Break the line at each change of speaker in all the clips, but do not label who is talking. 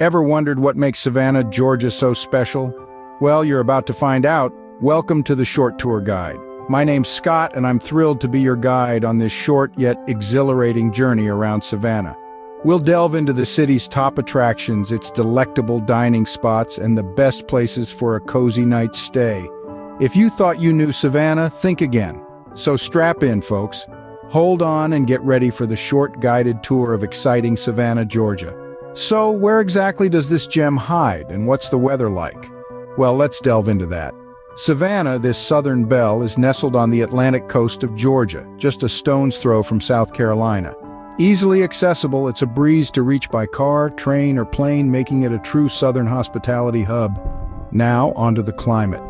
Ever wondered what makes Savannah, Georgia so special? Well, you're about to find out. Welcome to the Short Tour Guide. My name's Scott, and I'm thrilled to be your guide on this short yet exhilarating journey around Savannah. We'll delve into the city's top attractions, its delectable dining spots, and the best places for a cozy night's stay. If you thought you knew Savannah, think again. So strap in, folks. Hold on and get ready for the short guided tour of exciting Savannah, Georgia. So, where exactly does this gem hide, and what's the weather like? Well, let's delve into that. Savannah, this southern belle, is nestled on the Atlantic coast of Georgia, just a stone's throw from South Carolina. Easily accessible, it's a breeze to reach by car, train, or plane, making it a true southern hospitality hub. Now, onto the climate.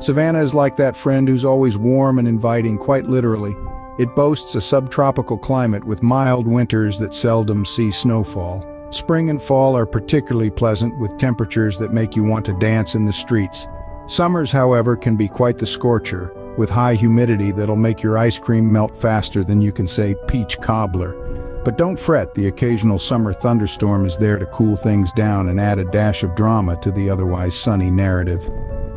Savannah is like that friend who's always warm and inviting, quite literally. It boasts a subtropical climate with mild winters that seldom see snowfall. Spring and fall are particularly pleasant with temperatures that make you want to dance in the streets. Summers, however, can be quite the scorcher, with high humidity that'll make your ice cream melt faster than you can say peach cobbler. But don't fret, the occasional summer thunderstorm is there to cool things down and add a dash of drama to the otherwise sunny narrative.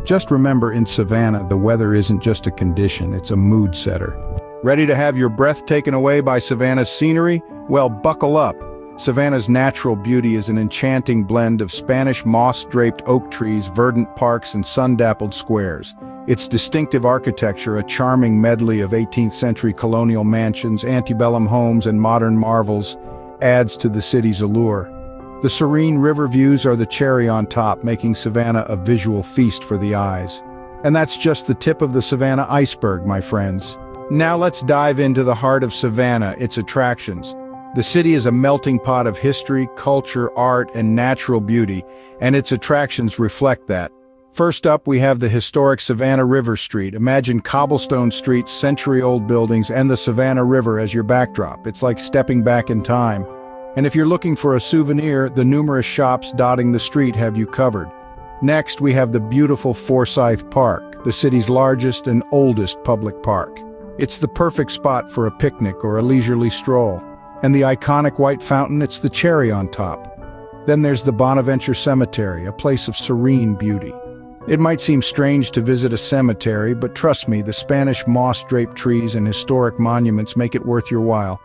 Just remember, in Savannah, the weather isn't just a condition, it's a mood setter. Ready to have your breath taken away by Savannah's scenery? Well, buckle up. Savannah's natural beauty is an enchanting blend of Spanish moss-draped oak trees, verdant parks, and sun-dappled squares. Its distinctive architecture, a charming medley of 18th-century colonial mansions, antebellum homes, and modern marvels, adds to the city's allure. The serene river views are the cherry on top, making Savannah a visual feast for the eyes. And that's just the tip of the Savannah iceberg, my friends. Now let's dive into the heart of Savannah, its attractions. The city is a melting pot of history, culture, art, and natural beauty, and its attractions reflect that. First up, we have the historic Savannah River Street. Imagine cobblestone streets, century-old buildings, and the Savannah River as your backdrop. It's like stepping back in time. And if you're looking for a souvenir, the numerous shops dotting the street have you covered. Next, we have the beautiful Forsyth Park, the city's largest and oldest public park. It's the perfect spot for a picnic or a leisurely stroll. And the iconic white fountain, it's the cherry on top. Then there's the Bonaventure Cemetery, a place of serene beauty. It might seem strange to visit a cemetery, but trust me, the Spanish moss-draped trees and historic monuments make it worth your while.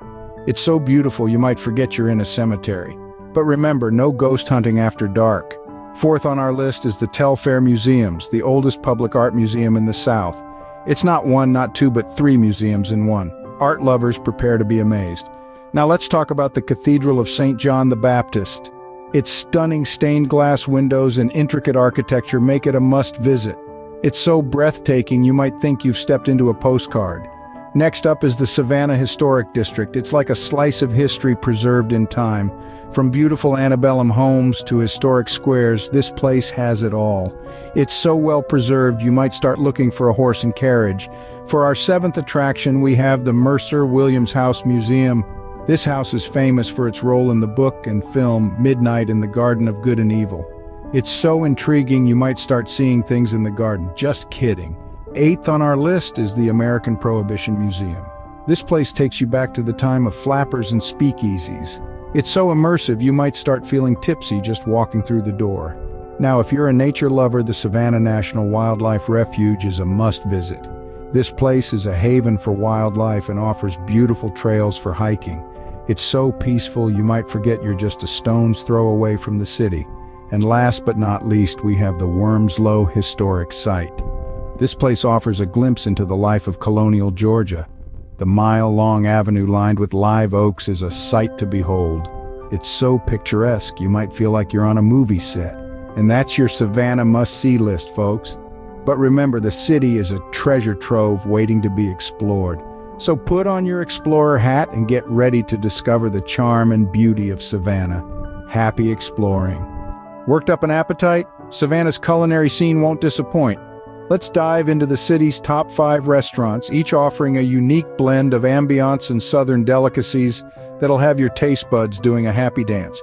It's so beautiful you might forget you're in a cemetery. But remember, no ghost hunting after dark. Fourth on our list is the Telfair Museums, the oldest public art museum in the South. It's not one, not two, but three museums in one. Art lovers prepare to be amazed. Now let's talk about the Cathedral of St. John the Baptist. Its stunning stained glass windows and intricate architecture make it a must-visit. It's so breathtaking you might think you've stepped into a postcard. Next up is the Savannah Historic District. It's like a slice of history preserved in time. From beautiful antebellum homes to historic squares, this place has it all. It's so well preserved you might start looking for a horse and carriage. For our seventh attraction, we have the Mercer Williams House Museum. This house is famous for its role in the book and film Midnight in the Garden of Good and Evil. It's so intriguing you might start seeing things in the garden. Just kidding. Eighth on our list is the American Prohibition Museum. This place takes you back to the time of flappers and speakeasies. It's so immersive you might start feeling tipsy just walking through the door. Now, if you're a nature lover, the Savannah National Wildlife Refuge is a must-visit. This place is a haven for wildlife and offers beautiful trails for hiking. It's so peaceful you might forget you're just a stone's throw away from the city. And last but not least, we have the Wormsloe Historic Site. This place offers a glimpse into the life of colonial Georgia. The mile-long avenue lined with live oaks is a sight to behold. It's so picturesque you might feel like you're on a movie set. And that's your Savannah must-see list, folks. But remember, the city is a treasure trove waiting to be explored. So put on your explorer hat and get ready to discover the charm and beauty of Savannah. Happy exploring. Worked up an appetite? Savannah's culinary scene won't disappoint. Let's dive into the city's top five restaurants, each offering a unique blend of ambiance and southern delicacies that'll have your taste buds doing a happy dance.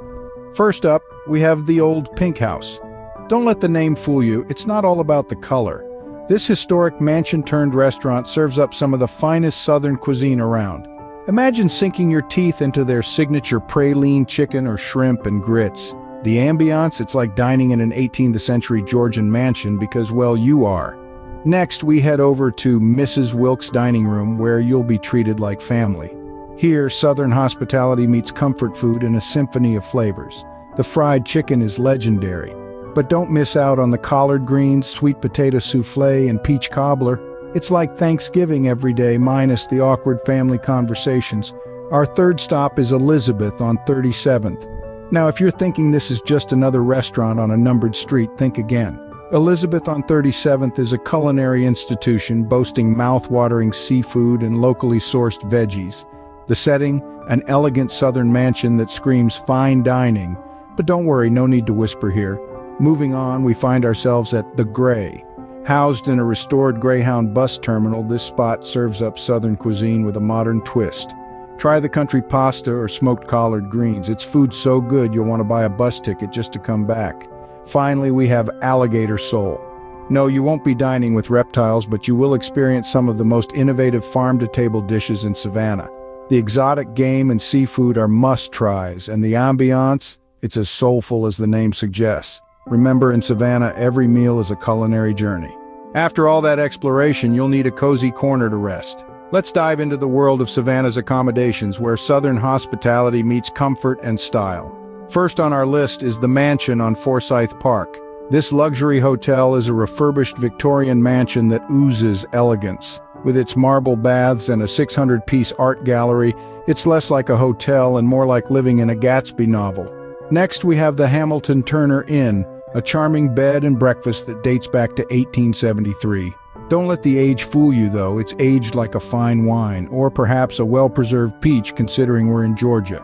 First up, we have the Olde Pink House. Don't let the name fool you, it's not all about the color. This historic mansion-turned restaurant serves up some of the finest southern cuisine around. Imagine sinking your teeth into their signature praline chicken or shrimp and grits. The ambiance, it's like dining in an 18th century Georgian mansion because, well, you are. Next, we head over to Mrs. Wilkes' dining room where you'll be treated like family. Here, Southern hospitality meets comfort food in a symphony of flavors. The fried chicken is legendary. But don't miss out on the collard greens, sweet potato souffle, and peach cobbler. It's like Thanksgiving every day minus the awkward family conversations. Our third stop is Elizabeth on 37th. Now, if you're thinking this is just another restaurant on a numbered street, think again. Elizabeth on 37th is a culinary institution boasting mouth-watering seafood and locally sourced veggies. The setting, an elegant southern mansion that screams fine dining. But don't worry, no need to whisper here. Moving on, we find ourselves at The Grey. Housed in a restored Greyhound bus terminal, this spot serves up southern cuisine with a modern twist. Try the country pasta or smoked collard greens. It's food so good you'll want to buy a bus ticket just to come back. Finally, we have Alligator Soul. No, you won't be dining with reptiles, but you will experience some of the most innovative farm-to-table dishes in Savannah. The exotic game and seafood are must-tries, and the ambiance, it's as soulful as the name suggests. Remember, in Savannah, every meal is a culinary journey. After all that exploration, you'll need a cozy corner to rest. Let's dive into the world of Savannah's accommodations where Southern hospitality meets comfort and style. First on our list is the Mansion on Forsyth Park. This luxury hotel is a refurbished Victorian mansion that oozes elegance. With its marble baths and a 600-piece art gallery, it's less like a hotel and more like living in a Gatsby novel. Next we have the Hamilton Turner Inn, a charming bed and breakfast that dates back to 1873. Don't let the age fool you, though. It's aged like a fine wine, or perhaps a well-preserved peach, considering we're in Georgia.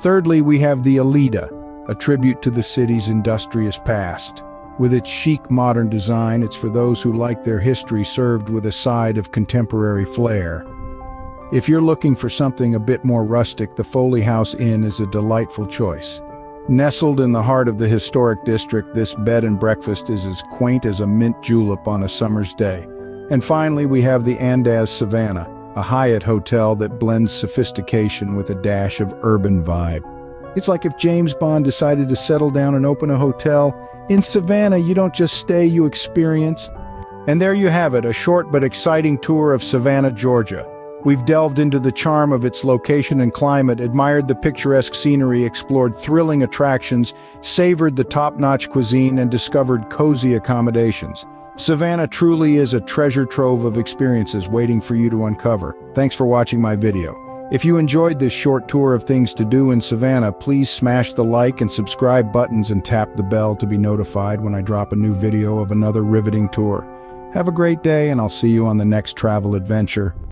Thirdly, we have the Alida, a tribute to the city's industrious past. With its chic modern design, it's for those who like their history served with a side of contemporary flair. If you're looking for something a bit more rustic, the Foley House Inn is a delightful choice. Nestled in the heart of the historic district, this bed and breakfast is as quaint as a mint julep on a summer's day. And finally, we have the Andaz Savannah, a Hyatt hotel that blends sophistication with a dash of urban vibe. It's like if James Bond decided to settle down and open a hotel. In Savannah, you don't just stay, you experience. And there you have it, a short but exciting tour of Savannah, Georgia. We've delved into the charm of its location and climate, admired the picturesque scenery, explored thrilling attractions, savored the top-notch cuisine, and discovered cozy accommodations. Savannah truly is a treasure trove of experiences waiting for you to uncover. Thanks for watching my video. If you enjoyed this short tour of things to do in Savannah, please smash the like and subscribe buttons and tap the bell to be notified when I drop a new video of another riveting tour. Have a great day and I'll see you on the next travel adventure.